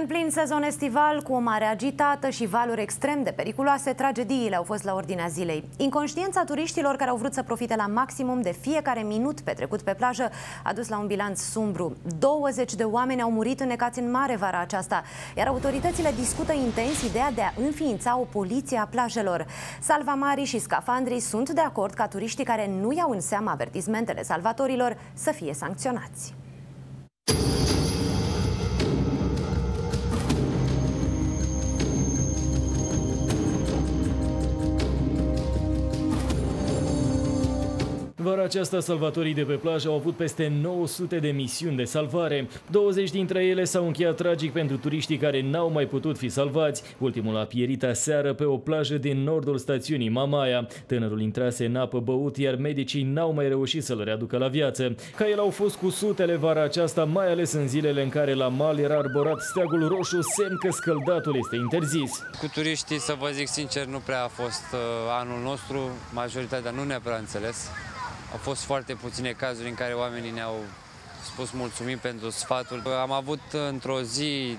În plin sezon estival, cu o mare agitată și valuri extrem de periculoase, tragediile au fost la ordinea zilei. Inconștiența turiștilor care au vrut să profite la maximum de fiecare minut petrecut pe plajă a dus la un bilanț sumbru. 20 de oameni au murit înnecați în mare vara aceasta, iar autoritățile discută intens ideea de a înființa o poliție a plajelor. Salvamarii și scafandrii sunt de acord ca turiștii care nu iau în seamă avertismentele salvatorilor să fie sancționați. Vara aceasta, salvatorii de pe plajă au avut peste 900 de misiuni de salvare. 20 dintre ele s-au încheiat tragic pentru turiștii care n-au mai putut fi salvați. Ultimul a pierit aseară pe o plajă din nordul stațiunii Mamaia. Tânărul intrase în apă băut, iar medicii n-au mai reușit să-l readucă la viață. Ca el au fost cu sutele vara aceasta, mai ales în zilele în care la mal era arborat steagul roșu, semn că scăldatul este interzis. Cu turiștii, să vă zic sincer, nu prea a fost uh, anul nostru. Majoritatea nu ne-a prea înțeles. Au fost foarte puține cazuri în care oamenii ne-au spus mulțumim pentru sfatul. Am avut într-o zi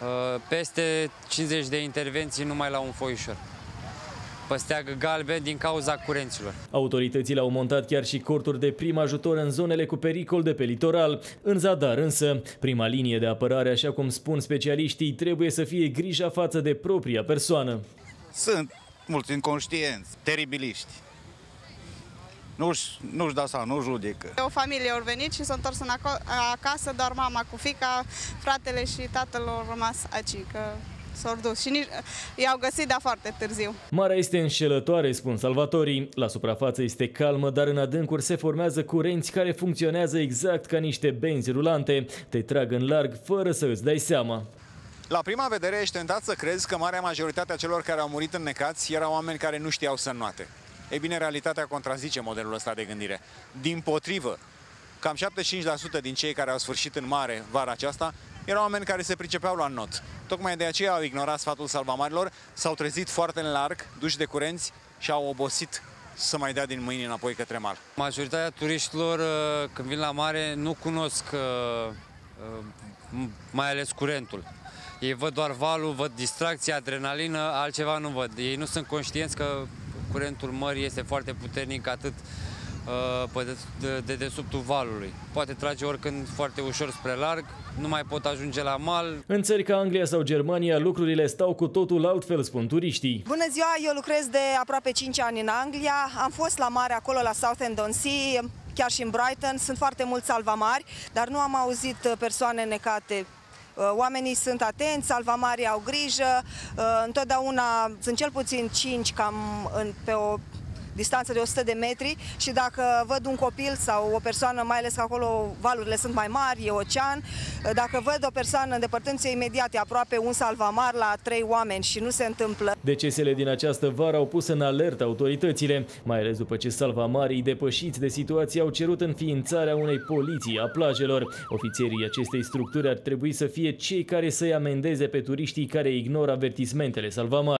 uh, peste 50 de intervenții numai la un foișor păsteagă galben din cauza curenților. Autoritățile au montat chiar și corturi de prim ajutor în zonele cu pericol de pe litoral. În zadar însă, prima linie de apărare, așa cum spun specialiștii, trebuie să fie grija față de propria persoană. Sunt mulți inconștienți, teribiliști nu-și, nu-și dau seama, nu judecă. O familie au venit și s-au întors în acasă, doar mama cu fica, fratele și tatăl au rămas aici, că s-au dus și nici, i-au găsit de foarte târziu. Marea este înșelătoare, spun salvatorii. La suprafață este calmă, dar în adâncuri se formează curenți care funcționează exact ca niște benzi rulante. Te trag în larg fără să îți dai seama. La prima vedere ești tentat să crezi că marea majoritate a celor care au murit în necați erau oameni care nu știau să înnoate. Ei bine, realitatea contrazice modelul ăsta de gândire. Din potrivă, cam 75% din cei care au sfârșit în mare vara aceasta erau oameni care se pricepeau la not. Tocmai de aceea au ignorat sfatul salvamarilor, s-au trezit foarte în larg, duși de curenți și au obosit să mai dea din mâini înapoi către mal. Majoritatea turiștilor, uh, când vin la mare, nu cunosc uh, uh, mai ales curentul. Ei văd doar valul, văd distracție, adrenalină, altceva nu văd. Ei nu sunt conștienți că curentul mării este foarte puternic atât uh, pe dedesubtul valului. Poate trage oricând foarte ușor spre larg, nu mai pot ajunge la mal. În țări ca Anglia sau Germania, lucrurile stau cu totul altfel, spun turiștii. Bună ziua, eu lucrez de aproape 5 ani în Anglia, am fost la mare acolo la Southend-on-Sea, chiar și în Brighton, sunt foarte mulți salvamari, dar nu am auzit persoane necate Uh, oamenii sunt atenți, salvamarii au grijă, uh, întotdeauna sunt cel puțin 5 cam în, pe o distanță de 100 de metri și dacă văd un copil sau o persoană, mai ales că acolo valurile sunt mai mari, e ocean, dacă văd o persoană îndepărtându-se imediat, e aproape un salvamar la trei oameni și nu se întâmplă. Decesele din această vară au pus în alertă autoritățile, mai ales după ce salvamarii depășiți de situație au cerut înființarea unei poliții a plajelor. Ofițerii acestei structuri ar trebui să fie cei care să-i amendeze pe turiștii care ignoră avertismentele salvamari.